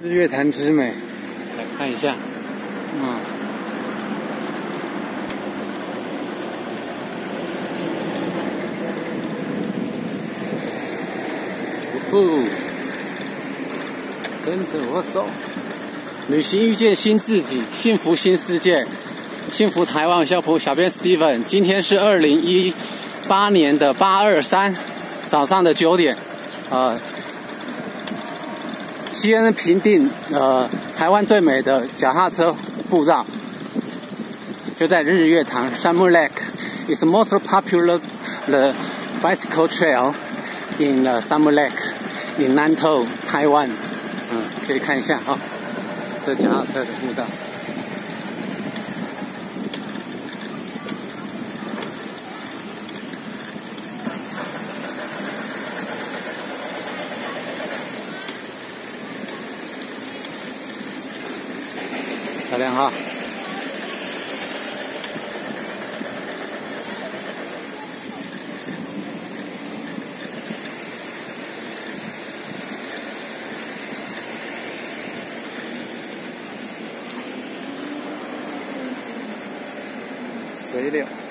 日月潭之美，来看一下，嗯，呼，跟着我走，旅行遇见新自己，幸福新世界，幸福台湾小普小编 Steven，今天是二零一八年的八二三早上的九点，啊。西安评定呃台湾最美的脚踏车步道，就在日月潭 Summer Lake is the most popular the bicycle trail in the Summer Lake in Nantou, Taiwan。嗯，可以看一下啊，这脚踏车的步道。漂亮哈！水流。